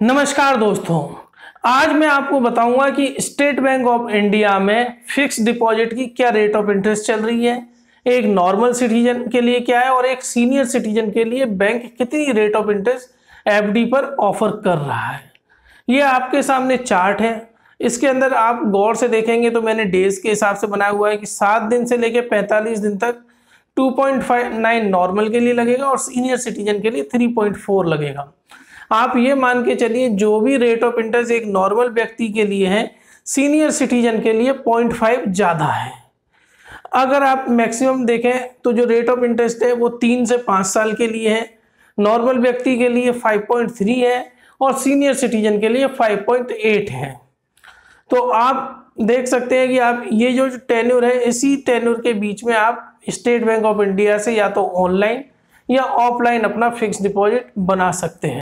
नमस्कार दोस्तों, आज मैं आपको बताऊँगा कि स्टेट बैंक ऑफ़ इंडिया में फिक्स डिपॉजिट की क्या रेट ऑफ़ इंटरेस्ट चल रही है, एक नॉर्मल सिटीजन के लिए क्या है और एक सीनियर सिटीजन के लिए बैंक कितनी रेट ऑफ़ इंटरेस्ट एफडी पर ऑफ़र कर रहा है। ये आपके सामने चार्ट है। इसके अंदर आप गौर से देखेंगे तो मैंने डेज़ के हिसाब से बनाया हुआ है कि सात दिन से लेकर पैंतालीस दिन तक 2.59 नॉर्मल के लिए लगेगा और सीनियर सिटीजन के लिए 3.4 लगेगा। आप ये मान के चलिए, जो भी रेट ऑफ़ इंटरेस्ट एक नॉर्मल व्यक्ति के लिए है सीनियर सिटीजन के लिए 0.5 ज़्यादा है। अगर आप मैक्सिमम देखें तो जो रेट ऑफ़ इंटरेस्ट है, वो तीन से पाँच साल के लिए है। नॉर्मल व्यक्ति के लिए 5.3 है और सीनियर सिटीजन के लिए 5.8 है। तो आप देख सकते हैं कि आप, ये जो टेन्यूर है, इसी टेन्यूर के बीच में आप स्टेट बैंक ऑफ़ इंडिया से या तो ऑनलाइन या ऑफलाइन अपना फिक्स डिपॉजिट बना सकते हैं।